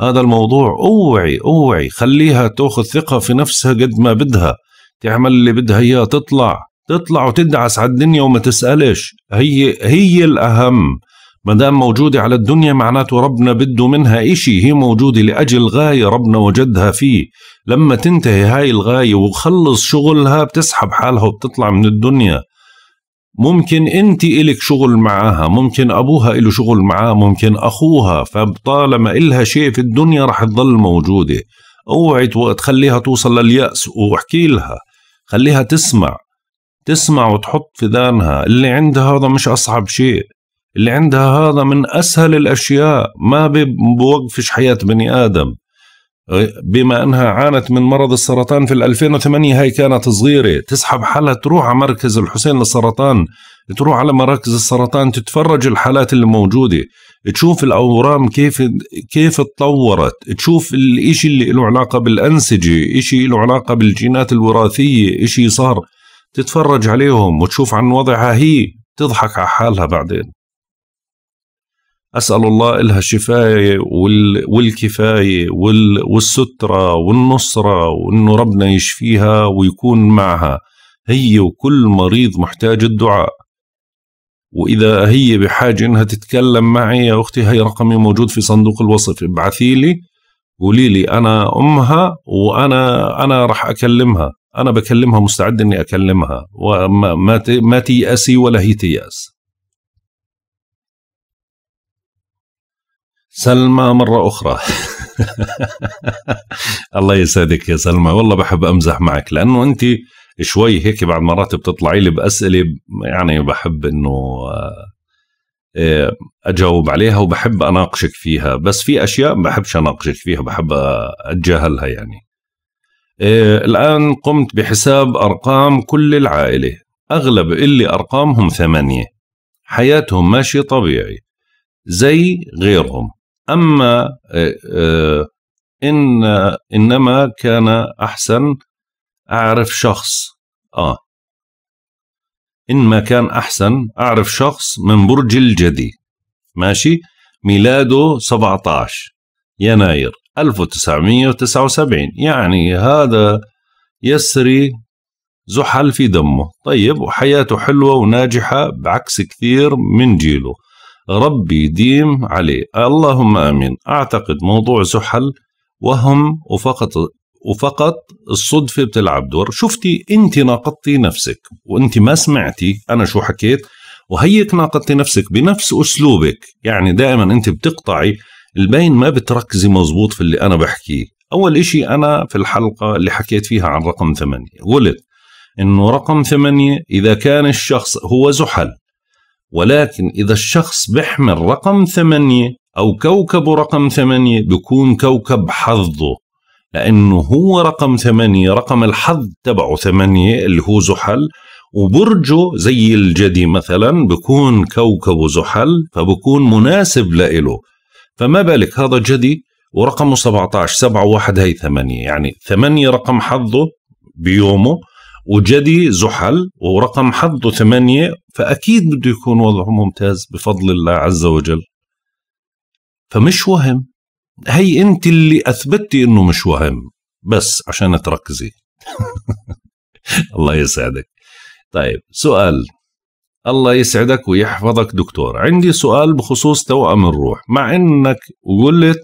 هذا الموضوع أوعي أوعي. خليها تأخذ ثقة في نفسها قد ما بدها. تعمل اللي بدها إياه تطلع. تطلع وتدعس على الدنيا وما تسألش. هي هي الأهم. ما دام موجودة على الدنيا معناته ربنا بده منها إشي. هي موجودة لأجل غاية ربنا وجدها فيه. لما تنتهي هاي الغاية وخلص شغلها بتسحب حالها وبتطلع من الدنيا. ممكن أنت إلك شغل معاها ممكن أبوها له شغل معاه ممكن أخوها. فطالما إلها شيء في الدنيا رح تضل موجودة. أوعي تخليها توصل لليأس وأحكي لها. خليها تسمع. تسمع وتحط في ذانها. اللي عندها هذا مش أصعب شيء. اللي عندها هذا من أسهل الأشياء. ما بوقفش حياة بني آدم. بما أنها عانت من مرض السرطان في 2008 هاي كانت صغيرة. تسحب حالها تروح على مركز الحسين للسرطان. تروح على مراكز السرطان تتفرج الحالات اللي موجودة. تشوف الأورام كيف كيف تطورت. تشوف الإشي اللي له علاقة بالأنسجة إشي له علاقة بالجينات الوراثية إشي صار تتفرج عليهم وتشوف عن وضعها هي تضحك على حالها بعدين. أسأل الله إلها الشفاية والكفاية والسترة والنصرة وإنه ربنا يشفيها ويكون معها. هي وكل مريض محتاج الدعاء. وإذا هي بحاجة إنها تتكلم معي يا أختي هي رقمي موجود في صندوق الوصف ابعثي لي قولي لي أنا أمها وأنا أنا راح أكلمها. أنا بكلمها مستعد إني أكلمها وما ما تيأسي ولا هي تيأس. سلمى مرة أخرى. <laughs> الله يسعدك يا سلمى. والله بحب أمزح معك لأنه أنت شوي هيك بعد مرات بتطلعي لي بأسئلة يعني بحب إنه آه، أجاوب عليها وبحب أناقشك فيها. بس في أشياء ما بحبش أناقشك فيها بحب أتجاهلها يعني. آه، الآن قمت بحساب أرقام كل العائلة. أغلب اللي أرقامهم ثمانية. حياتهم ماشية طبيعي. زي غيرهم. أما آه، آه، إن إنما كان أحسن أعرف شخص. آه. إن ما كان أحسن أعرف شخص من برج الجدي. ماشي؟ ميلاده 17 يناير. 1979 يعني هذا يسري زحل في دمه. طيب وحياته حلوة وناجحة بعكس كثير من جيله. ربي يديم عليه. اللهم آمين. أعتقد موضوع زحل وهم وفقط وفقط الصدفة بتلعب دور شفتي أنت ناقضتي نفسك وأنت ما سمعتي أنا شو حكيت؟ وهيك ناقضتي نفسك بنفس أسلوبك. يعني دائما أنت بتقطعي البين ما بتركزي مزبوط في اللي أنا بحكيه. أول إشي أنا في الحلقة اللي حكيت فيها عن رقم ثمانية قلت إنه رقم ثمانية إذا كان الشخص هو زحل ولكن إذا الشخص بيحمل رقم ثمانية أو كوكب رقم ثمانية بيكون كوكب حظه لأنه هو رقم ثمانية رقم الحظ تبعه ثمانية اللي هو زحل وبرجه زي الجدي مثلا بكون كوكبه زحل فبكون مناسب لإله. فما بالك هذا جدي ورقمه 17 7 1 هي 8 يعني 8 رقم حظه بيومه وجدي زحل ورقم حظه 8 فأكيد بده يكون وضعه ممتاز بفضل الله عز وجل. فمش وهم. هي أنت اللي أثبتي إنه مش وهم بس عشان تركزي. <laughs> الله يسعدك. طيب سؤال. الله يسعدك ويحفظك دكتور. عندي سؤال بخصوص توأم الروح. مع إنك قلت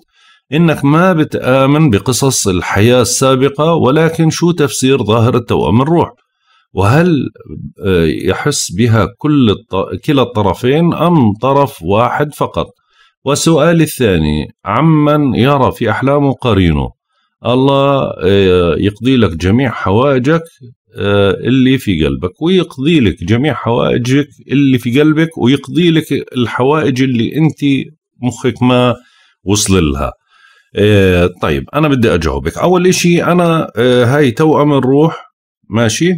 إنك ما بتآمن بقصص الحياة السابقة ولكن شو تفسير ظاهرة توأم الروح؟ وهل آه، يحس بها كل الط... كلا الطرفين أم طرف واحد فقط؟ والسؤال الثاني عمن يرى في أحلامه قرينه. الله آه، يقضي لك جميع حوائجك اللي في قلبك ويقضي لك جميع حوائجك اللي في قلبك ويقضي لك الحوائج اللي أنت مخك ما وصل لها. آه، طيب أنا بدي أجاوبك. أول إشي أنا هاي توأم الروح ماشي؟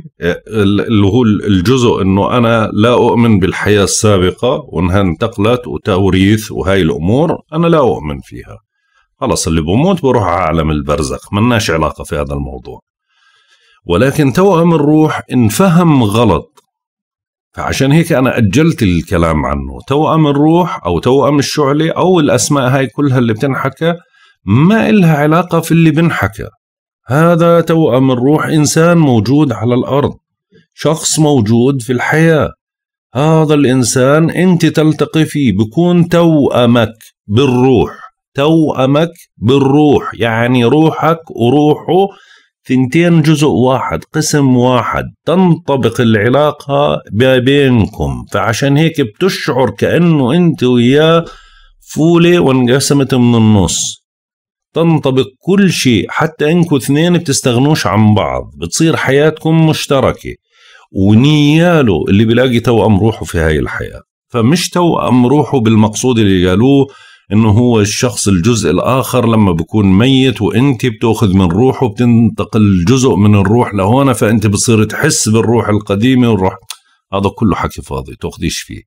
اللي هو الجزء إنه أنا لا أؤمن بالحياة السابقة وإنها انتقلت وتوريث وهاي الأمور أنا لا أؤمن فيها. خلص اللي بموت بروح على عالم البرزخ. مناش علاقة في هذا الموضوع. ولكن توأم الروح انفهم غلط. فعشان هيك أنا أجلت الكلام عنه. توأم الروح أو توأم الشعلة أو الأسماء هاي كلها اللي بتنحكى ما إلها علاقة في اللي بنحكى. هذا توأم الروح إنسان موجود على الأرض. شخص موجود في الحياة. هذا الإنسان أنت تلتقي فيه بكون توأمك بالروح. توأمك بالروح. يعني روحك وروحه ثنتين جزء واحد قسم واحد. تنطبق العلاقة بينكم. فعشان هيك بتشعر كأنه أنت وياه فولة وانقسمت من النص. تنطبق كل شيء حتى انكم اثنين بتستغنوش عن بعض. بتصير حياتكم مشتركة. ونياله اللي بيلاقي توأم روحه في هاي الحياة. فمش توأم روحه بالمقصود اللي قالوه إنه هو الشخص الجزء الآخر لما بكون ميت وأنت بتأخذ من روحه بتنتقل جزء من الروح لهون فأنت بتصير تحس بالروح القديمة والروح. هذا كله حكي فاضي تأخذيش فيه.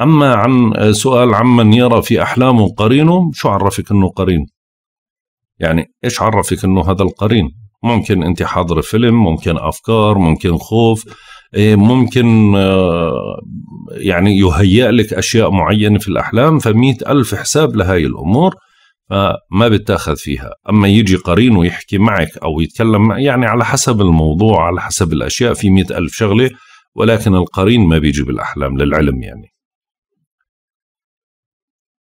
أما عن سؤال عمن يرى في أحلامه قرينه شو عرفك إنه قرين؟ يعني إيش عرفك إنه هذا القرين؟ ممكن أنت حاضر فيلم ممكن أفكار ممكن خوف. ممكن آه، يعني يهيأ لك أشياء معينة في الأحلام فمئة ألف حساب لهاي الأمور فما بتأخذ فيها. أما يجي قرين ويحكي معك أو يتكلم يعني على حسب الموضوع على حسب الأشياء في مئة ألف شغلة ولكن القرين ما بيجي بالأحلام للعلم يعني.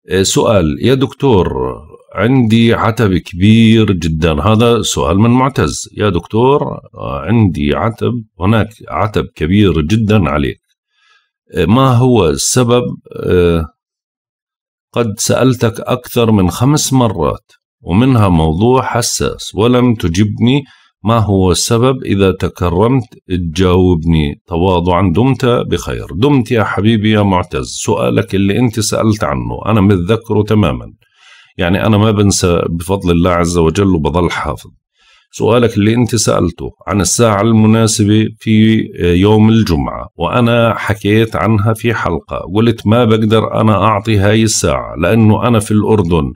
إيه، سؤال يا دكتور عندي عتب كبير جدا. هذا سؤال من معتز. يا دكتور عندي عتب هناك عتب كبير جدا عليك. ما هو السبب؟ قد سألتك أكثر من خمس مرات ومنها موضوع حساس ولم تجبني. ما هو السبب؟ إذا تكرمت تجاوبني تواضعا. دمت بخير. دمت يا حبيبي يا معتز. سؤالك اللي أنت سألت عنه أنا متذكره تماما. يعني أنا ما بنسى بفضل الله عز وجل وبظل حافظ. سؤالك اللي أنت سألته عن الساعة المناسبة في يوم الجمعة وأنا حكيت عنها في حلقة قلت ما بقدر أنا أعطي هاي الساعة لأنه أنا في الأردن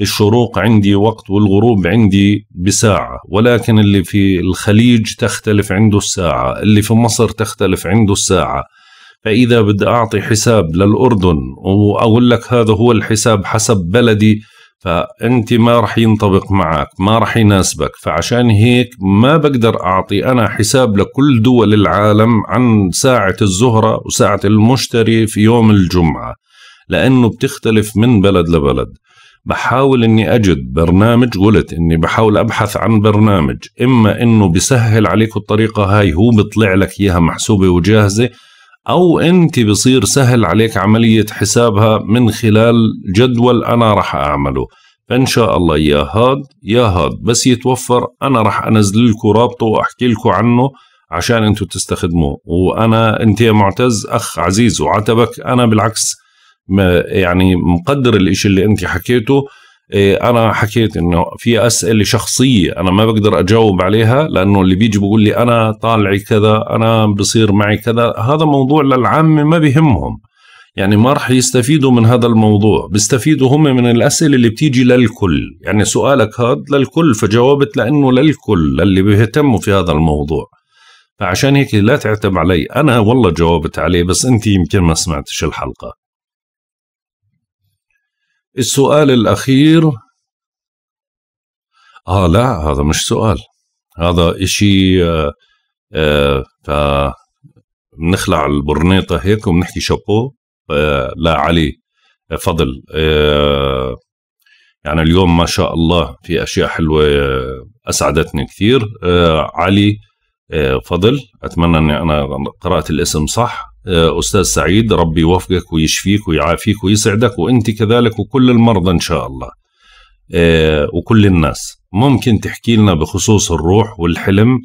الشروق عندي وقت والغروب عندي بساعة ولكن اللي في الخليج تختلف عنده الساعة اللي في مصر تختلف عنده الساعة. فإذا بدي أعطي حساب للأردن وأقول لك هذا هو الحساب حسب بلدي فأنت ما رح ينطبق معك ما رح يناسبك فعشان هيك ما بقدر أعطي أنا حساب لكل دول العالم عن ساعة الزهرة وساعة المشتري في يوم الجمعة لأنه بتختلف من بلد لبلد. بحاول إني أجد برنامج قلت إني بحاول أبحث عن برنامج إما إنه بسهل عليك الطريقة هاي هو بيطلع لك إياها محسوبة وجاهزة أو انت بصير سهل عليك عملية حسابها من خلال جدول أنا راح أعمله. فإن شاء الله يا هاد يا هاد بس يتوفر أنا راح أنزل لكم رابطه وأحكي لكم عنه عشان أنتم تستخدموه. وأنا أنت يا معتز أخ عزيز وعتبك أنا بالعكس يعني مقدر الإشي اللي أنت حكيته. أنا حكيت إنه في أسئلة شخصية أنا ما بقدر أجاوب عليها لأنه اللي بيجي بيقول لي أنا طالعي كذا أنا بصير معي كذا هذا موضوع للعامة ما بيهمهم. يعني ما راح يستفيدوا من هذا الموضوع بيستفيدوا هم من الأسئلة اللي بتيجي للكل. يعني سؤالك هذا للكل فجاوبت لأنه للكل للي بيهتموا في هذا الموضوع. فعشان هيك لا تعتب علي أنا والله جاوبت عليه بس أنت يمكن ما سمعتش الحلقة. السؤال الأخير. آه لا هذا مش سؤال. هذا إشي آه آه بنخلع البرنيطة هيك وبنحكي شابو. آه لا علي فضل. آه يعني اليوم ما شاء الله في أشياء حلوة آه، أسعدتني كثير. آه علي فضل. أتمنى أني أنا قرأت الاسم صح. آه، أستاذ سعيد ربي يوفقك ويشفيك ويعافيك ويسعدك وأنت كذلك وكل المرضى إن شاء الله. آه، وكل الناس. ممكن تحكي لنا بخصوص الروح والحلم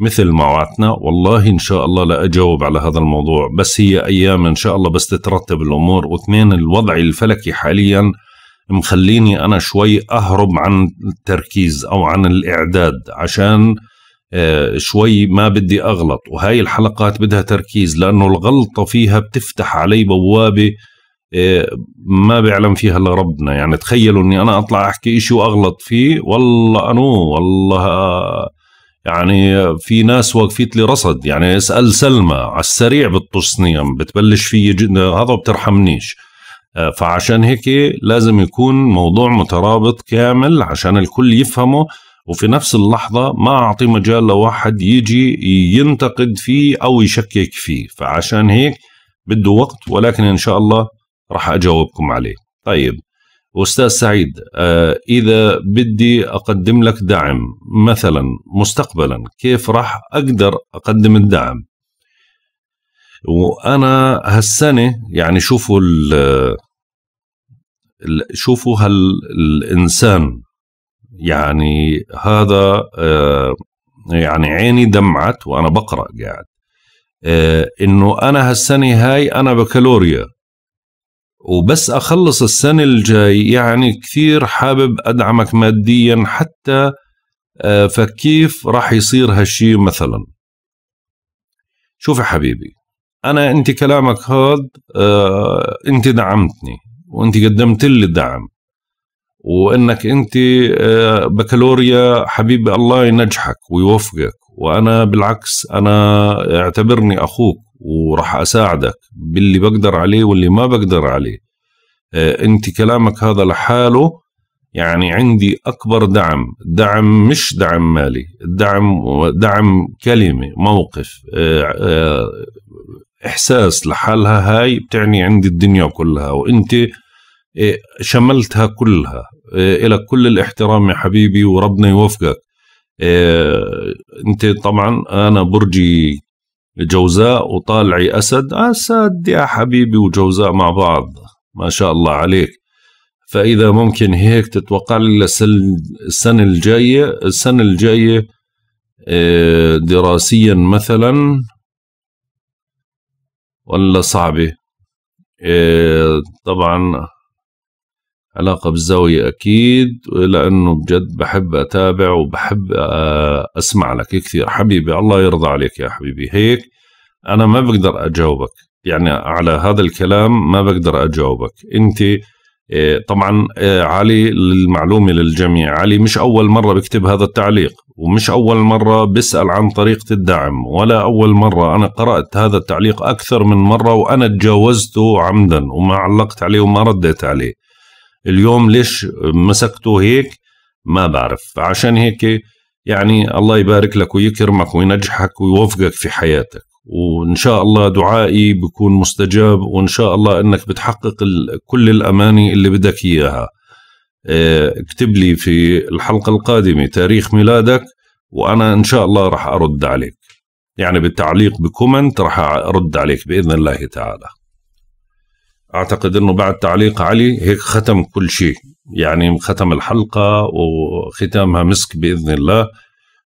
مثل ما وعدنا والله إن شاء الله لا أجاوب على هذا الموضوع بس هي أيام إن شاء الله بس تترتب الأمور. واثنين الوضع الفلكي حاليا مخليني أنا شوي أهرب عن التركيز أو عن الإعداد عشان آه، شوي ما بدي أغلط وهاي الحلقات بدها تركيز لأنه الغلطة فيها بتفتح علي بوابة آه، ما بيعلم فيها إلا ربنا. يعني تخيلوا إني أنا أطلع أحكي إشي وأغلط فيه والله أنو والله يعني في ناس وقفت لي رصد. يعني اسأل سلمى على السريع بتطشني بتبلش في هذا بترحمنيش. آه، فعشان هيك لازم يكون موضوع مترابط كامل عشان الكل يفهمه. وفي نفس اللحظة ما أعطي مجال لواحد يجي ينتقد فيه أو يشكك فيه. فعشان هيك بده وقت ولكن إن شاء الله راح أجاوبكم عليه. طيب أستاذ سعيد آه إذا بدي أقدم لك دعم مثلا مستقبلا كيف راح أقدر أقدم الدعم؟ وأنا هالسنة يعني شوفوا شوفوا هال الإنسان يعني هذا آه، يعني عيني دمعت وأنا بقرأ قاعد. آه، إنه أنا هالسنة هاي أنا بكالوريا. وبس أخلص السنة الجاي يعني كثير حابب أدعمك ماديا حتى آه، فكيف راح يصير هالشيء مثلا. شوف يا حبيبي أنا أنت كلامك هذا أنت دعمتني وأنت قدمت لي الدعم. وإنك أنت آه، بكالوريا حبيبي الله ينجحك ويوفقك. وأنا بالعكس أنا اعتبرني أخوك وراح أساعدك باللي بقدر عليه واللي ما بقدر عليه. آه، أنت كلامك هذا لحاله يعني عندي أكبر دعم. دعم مش دعم مالي الدعم دعم كلمة موقف آه، إحساس لحالها هاي بتعني عندي الدنيا كلها. وأنت شملتها كلها. إيه، لك كل الاحترام يا حبيبي وربنا يوفقك. إيه، أنت طبعا أنا برجي جوزاء وطالعي أسد. أسد يا حبيبي وجوزاء مع بعض. ما شاء الله عليك. فإذا ممكن هيك تتوقع لي السنة الجاية السنة الجاية دراسيا مثلا. ولا صعبة؟ طبعا علاقة بالزاوية أكيد لأنه بجد بحب أتابع وبحب آه، أسمع لك. كثير. حبيبي الله يرضى عليك يا حبيبي. هيك أنا ما بقدر أجاوبك. يعني على هذا الكلام ما بقدر أجاوبك. أنت آه، طبعا آه، علي للمعلومة للجميع. علي مش أول مرة بكتب هذا التعليق ومش أول مرة بسأل عن طريقة الدعم ولا أول مرة. أنا قرأت هذا التعليق أكثر من مرة وأنا تجاوزته عمدا وما علقت عليه وما رديت عليه. اليوم ليش مسكته هيك؟ ما بعرف. عشان هيك يعني الله يبارك لك ويكرمك وينجحك ويوفقك في حياتك. وإن شاء الله دعائي بيكون مستجاب وإن شاء الله إنك بتحقق كل الأماني اللي بدك إياها. آه، اكتب لي في الحلقة القادمة تاريخ ميلادك وأنا إن شاء الله راح أرد عليك. يعني بالتعليق بكومنت راح أرد عليك بإذن الله تعالى. أعتقد إنه بعد تعليق علي هيك ختم كل شيء. يعني ختم الحلقة وختامها مسك بإذن الله.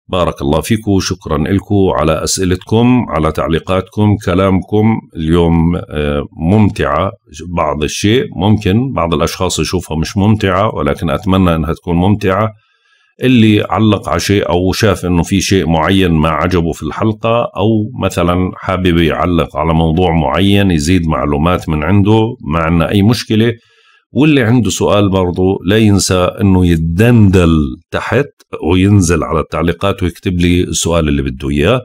بارك الله فيكم شكرا لكم على أسئلتكم على تعليقاتكم كلامكم اليوم آه، ممتعة. بعض الشيء ممكن بعض الأشخاص يشوفها مش ممتعة ولكن أتمنى أنها تكون ممتعة. اللي علق على شيء أو شاف أنه في شيء معين ما عجبه في الحلقة أو مثلا حابب يعلق على موضوع معين يزيد معلومات من عنده ما عندنا أي مشكلة. واللي عنده سؤال برضه لا ينسى إنه يدندل تحت وينزل على التعليقات ويكتب لي السؤال اللي بده إياه.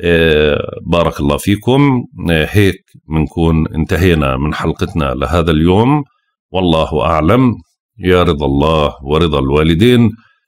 إيه، بارك الله فيكم. إيه، هيك بنكون انتهينا من حلقتنا لهذا اليوم. والله أعلم. يا رضا الله ورضا الوالدين.